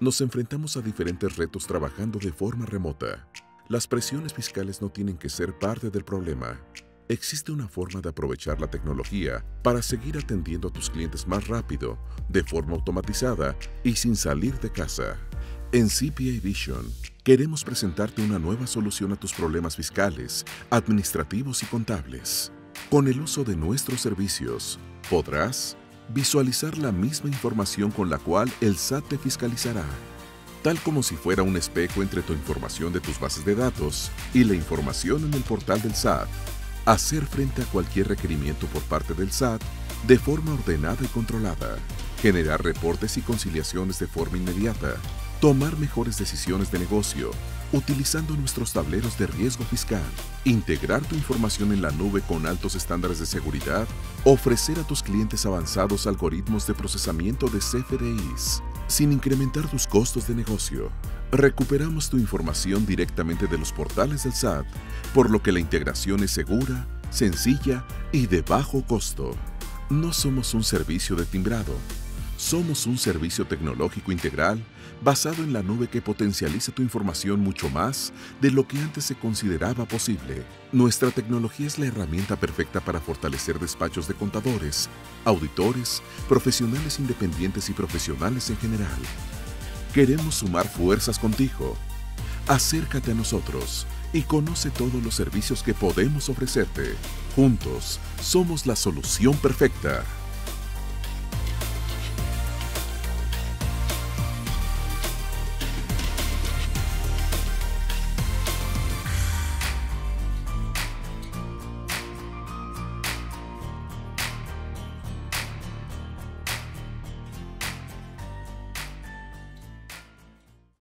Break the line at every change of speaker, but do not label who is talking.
Nos enfrentamos a diferentes retos trabajando de forma remota. Las presiones fiscales no tienen que ser parte del problema. Existe una forma de aprovechar la tecnología para seguir atendiendo a tus clientes más rápido, de forma automatizada y sin salir de casa. En CPA Vision, queremos presentarte una nueva solución a tus problemas fiscales, administrativos y contables. Con el uso de nuestros servicios, podrás visualizar la misma información con la cual el SAT te fiscalizará, tal como si fuera un espejo entre tu información de tus bases de datos y la información en el portal del SAT. Hacer frente a cualquier requerimiento por parte del SAT de forma ordenada y controlada. Generar reportes y conciliaciones de forma inmediata. Tomar mejores decisiones de negocio utilizando nuestros tableros de riesgo fiscal, integrar tu información en la nube con altos estándares de seguridad, ofrecer a tus clientes avanzados algoritmos de procesamiento de CFDIs, sin incrementar tus costos de negocio. Recuperamos tu información directamente de los portales del SAT, por lo que la integración es segura, sencilla y de bajo costo. No somos un servicio de timbrado, somos un servicio tecnológico integral basado en la nube que potencializa tu información mucho más de lo que antes se consideraba posible. Nuestra tecnología es la herramienta perfecta para fortalecer despachos de contadores, auditores, profesionales independientes y profesionales en general. Queremos sumar fuerzas contigo. Acércate a nosotros y conoce todos los servicios que podemos ofrecerte. Juntos, somos la solución perfecta.